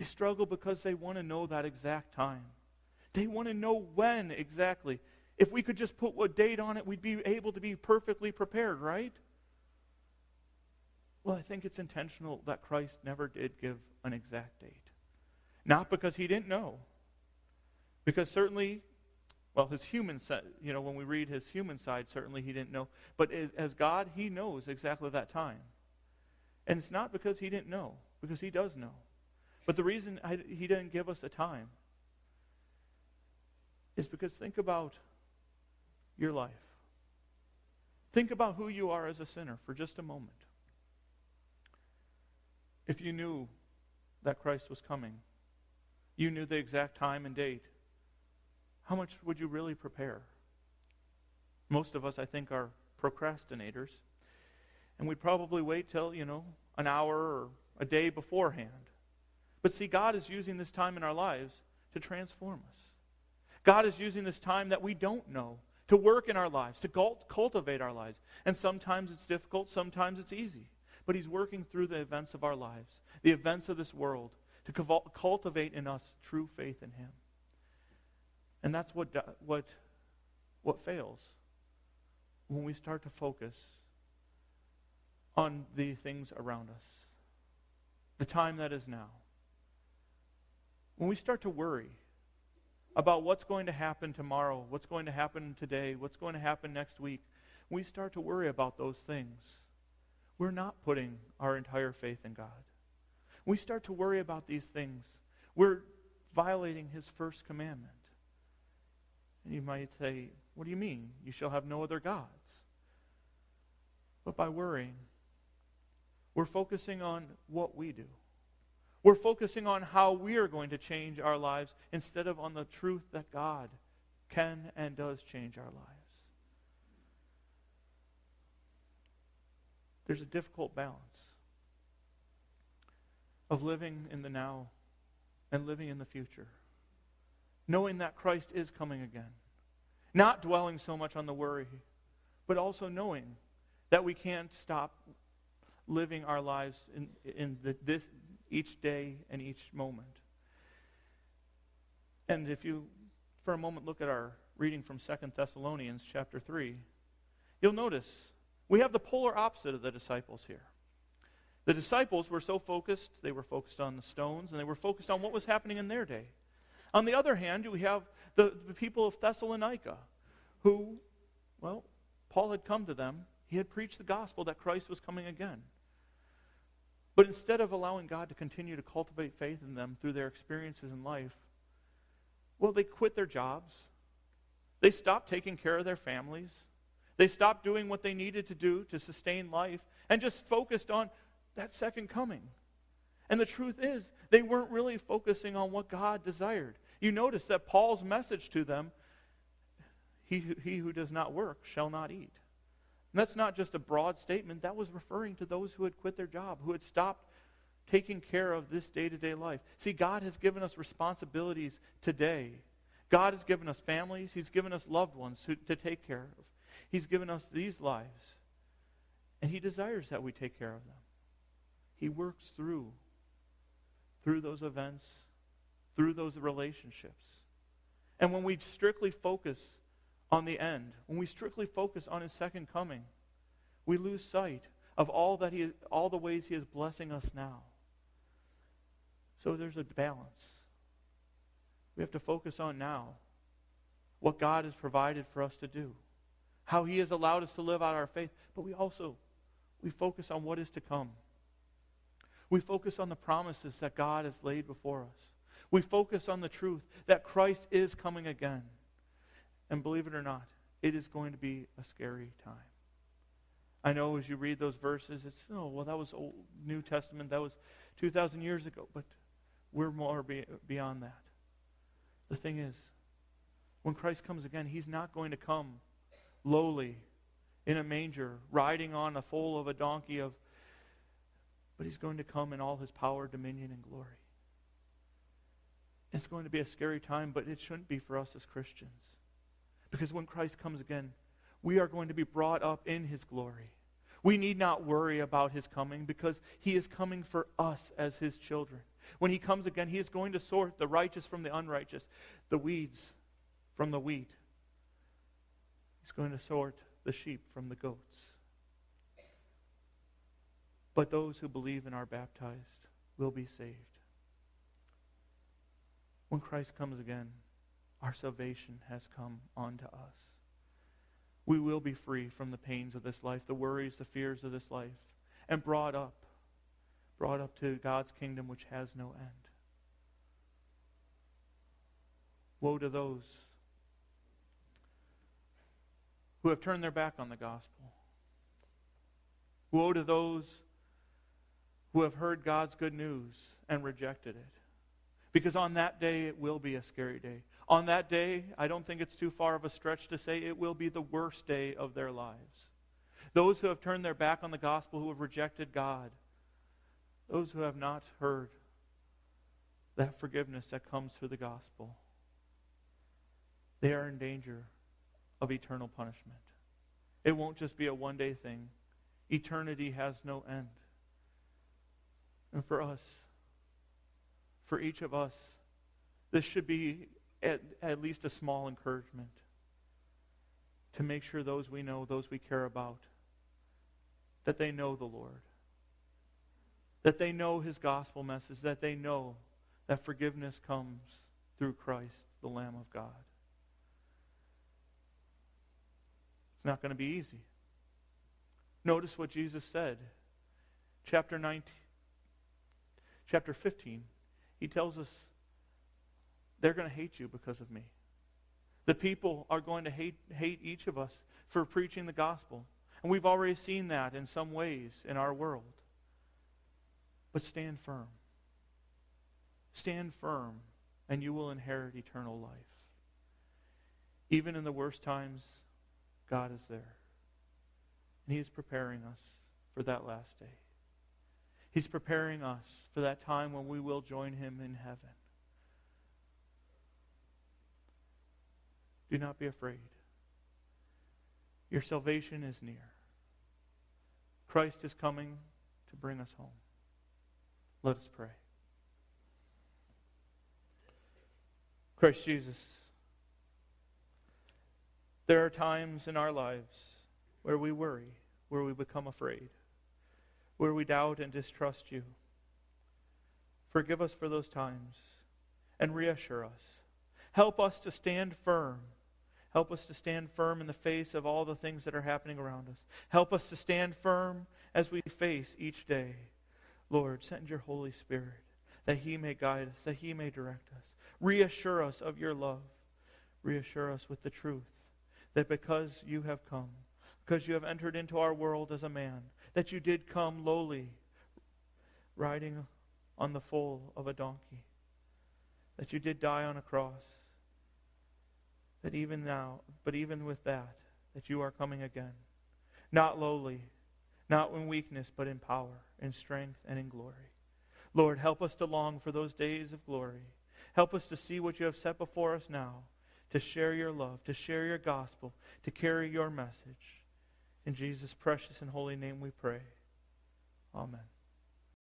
They struggle because they want to know that exact time. They want to know when exactly. If we could just put a date on it, we'd be able to be perfectly prepared, right? Well, I think it's intentional that Christ never did give an exact date. Not because he didn't know. Because certainly, well, his human side, you know, when we read his human side, certainly he didn't know. But as God, he knows exactly that time. And it's not because he didn't know, because he does know. But the reason I, he didn't give us a time is because think about your life. Think about who you are as a sinner for just a moment. If you knew that Christ was coming, you knew the exact time and date, how much would you really prepare? Most of us, I think, are procrastinators. And we'd probably wait till, you know, an hour or a day beforehand. But see, God is using this time in our lives to transform us. God is using this time that we don't know to work in our lives, to cultivate our lives. And sometimes it's difficult, sometimes it's easy. But He's working through the events of our lives, the events of this world, to cultivate in us true faith in Him. And that's what, what, what fails when we start to focus on the things around us, the time that is now. When we start to worry about what's going to happen tomorrow, what's going to happen today, what's going to happen next week, we start to worry about those things. We're not putting our entire faith in God. We start to worry about these things. We're violating his first commandment. And you might say, What do you mean? You shall have no other gods. But by worrying, we're focusing on what we do. We're focusing on how we are going to change our lives instead of on the truth that God can and does change our lives. There's a difficult balance of living in the now and living in the future, knowing that Christ is coming again, not dwelling so much on the worry, but also knowing that we can't stop living our lives in, in the, this, each day and each moment. And if you, for a moment, look at our reading from Second Thessalonians chapter 3, you'll notice we have the polar opposite of the disciples here. The disciples were so focused, they were focused on the stones, and they were focused on what was happening in their day. On the other hand, we have the, the people of Thessalonica, who, well, Paul had come to them. He had preached the gospel that Christ was coming again. But instead of allowing God to continue to cultivate faith in them through their experiences in life, well, they quit their jobs. They stopped taking care of their families. They stopped doing what they needed to do to sustain life and just focused on that second coming. And the truth is, they weren't really focusing on what God desired. You notice that Paul's message to them he, he who does not work shall not eat. And that's not just a broad statement, that was referring to those who had quit their job, who had stopped taking care of this day to day life. See, God has given us responsibilities today. God has given us families, He's given us loved ones to, to take care of. He's given us these lives. And He desires that we take care of them. He works through through those events, through those relationships. And when we strictly focus on the end, when we strictly focus on his second coming, we lose sight of all that he all the ways he is blessing us now. So there's a balance. We have to focus on now what God has provided for us to do, how he has allowed us to live out our faith, but we also we focus on what is to come. We focus on the promises that God has laid before us. We focus on the truth that Christ is coming again. And believe it or not, it is going to be a scary time. I know as you read those verses, it's, oh, well, that was Old New Testament. That was 2,000 years ago. But we're more be, beyond that. The thing is, when Christ comes again, he's not going to come lowly in a manger, riding on a foal of a donkey of but he's going to come in all his power, dominion, and glory. It's going to be a scary time, but it shouldn't be for us as Christians. Because when Christ comes again, we are going to be brought up in his glory. We need not worry about his coming because he is coming for us as his children. When he comes again, he is going to sort the righteous from the unrighteous, the weeds from the wheat. He's going to sort the sheep from the goats. But those who believe and are baptized will be saved. When Christ comes again, our salvation has come unto us. We will be free from the pains of this life, the worries, the fears of this life, and brought up, brought up to God's kingdom which has no end. Woe to those who have turned their back on the gospel. Woe to those who have heard God's good news and rejected it. Because on that day, it will be a scary day. On that day, I don't think it's too far of a stretch to say it will be the worst day of their lives. Those who have turned their back on the gospel, who have rejected God, those who have not heard that forgiveness that comes through the gospel, they are in danger of eternal punishment. It won't just be a one day thing, eternity has no end. And for us, for each of us, this should be at, at least a small encouragement to make sure those we know, those we care about, that they know the Lord, that they know his gospel message, that they know that forgiveness comes through Christ, the Lamb of God. It's not going to be easy. Notice what Jesus said. Chapter 19, chapter 15, he tells us they're going to hate you because of me. The people are going to hate, hate each of us for preaching the gospel. And we've already seen that in some ways in our world. But stand firm. Stand firm, and you will inherit eternal life. Even in the worst times, God is there. And He is preparing us for that last day. He's preparing us for that time when we will join Him in heaven. Do not be afraid. Your salvation is near. Christ is coming to bring us home. Let us pray. Christ Jesus, there are times in our lives where we worry, where we become afraid, where we doubt and distrust you. Forgive us for those times and reassure us. Help us to stand firm Help us to stand firm in the face of all the things that are happening around us. Help us to stand firm as we face each day. Lord, send your Holy Spirit that he may guide us, that he may direct us. Reassure us of your love. Reassure us with the truth that because you have come, because you have entered into our world as a man, that you did come lowly, riding on the foal of a donkey, that you did die on a cross that even now, but even with that, that you are coming again. Not lowly, not in weakness, but in power, in strength, and in glory. Lord, help us to long for those days of glory. Help us to see what you have set before us now, to share your love, to share your gospel, to carry your message. In Jesus' precious and holy name we pray. Amen.